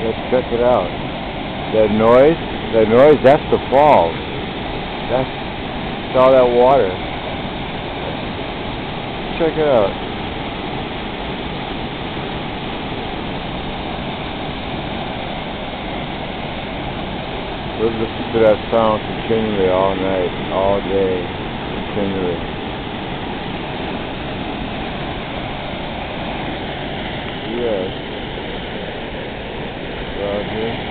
Let's check it out. That noise, that noise, that's the falls. That's, that's all that water. Check it out. We've listened to that sound continually all night, all day, continually. Yes. Here.